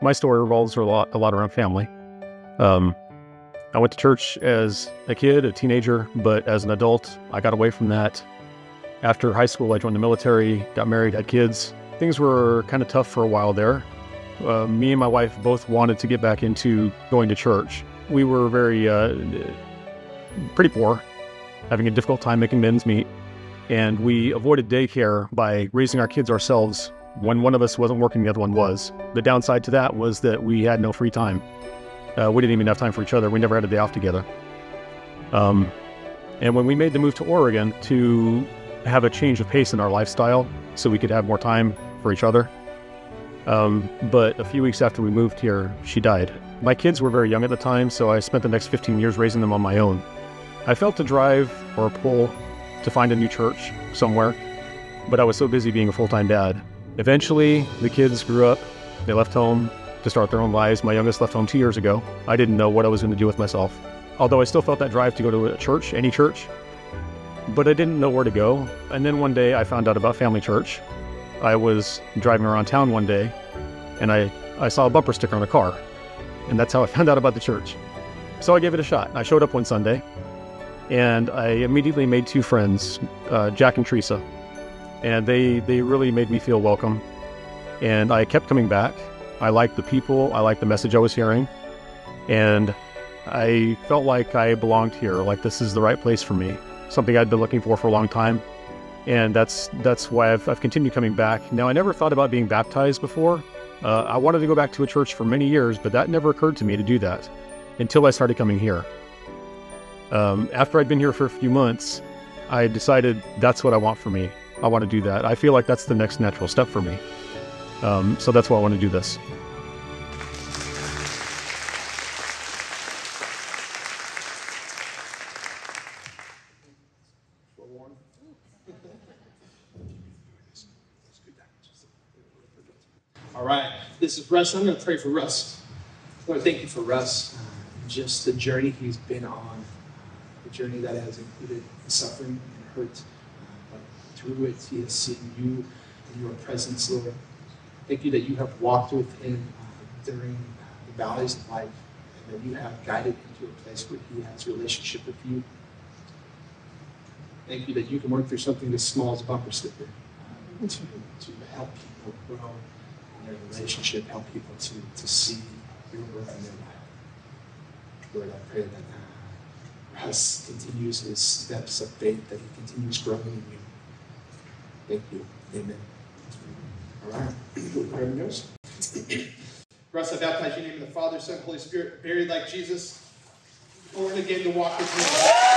my story revolves a lot, a lot around family. Um, I went to church as a kid, a teenager, but as an adult, I got away from that. After high school, I joined the military, got married, had kids. Things were kind of tough for a while there. Uh, me and my wife both wanted to get back into going to church. We were very, uh, pretty poor, having a difficult time making ends meet, and we avoided daycare by raising our kids ourselves when one of us wasn't working, the other one was. The downside to that was that we had no free time. Uh, we didn't even have time for each other. We never had a day off together. Um, and when we made the move to Oregon to have a change of pace in our lifestyle so we could have more time for each other, um, but a few weeks after we moved here, she died. My kids were very young at the time, so I spent the next 15 years raising them on my own. I felt a drive or pull to find a new church somewhere, but I was so busy being a full time dad. Eventually, the kids grew up, they left home to start their own lives. My youngest left home two years ago. I didn't know what I was going to do with myself. Although I still felt that drive to go to a church, any church, but I didn't know where to go. And then one day I found out about Family Church. I was driving around town one day and I, I saw a bumper sticker on a car. And that's how I found out about the church. So I gave it a shot. I showed up one Sunday and I immediately made two friends, uh, Jack and Teresa, and they they really made me feel welcome. And I kept coming back. I liked the people. I liked the message I was hearing, and I felt like I belonged here. Like this is the right place for me. Something I'd been looking for for a long time, and that's that's why I've, I've continued coming back. Now I never thought about being baptized before. Uh, I wanted to go back to a church for many years, but that never occurred to me to do that until I started coming here. Um, after I'd been here for a few months, I decided that's what I want for me. I want to do that. I feel like that's the next natural step for me. Um, so that's why I want to do this. All right, this is Russ. I'm going to pray for Russ. Lord, thank you for Russ. Just the journey he's been on, the journey that has included suffering and hurt. Through it, he has seen you in your presence, Lord. Thank you that you have walked with him during the valleys of life, and that you have guided him to a place where he has relationship with you. Thank you that you can work through something as small as a bumper sticker uh, to, to help people grow in their relationship, help people to, to see your work in their life. Lord, I pray that uh, Russ continues his steps of faith, that he continues growing in you. Thank you. Amen. All right. Prayer goes. Russ, I baptize you in the name of the Father, Son, Holy Spirit, buried like Jesus, born again to walk with me.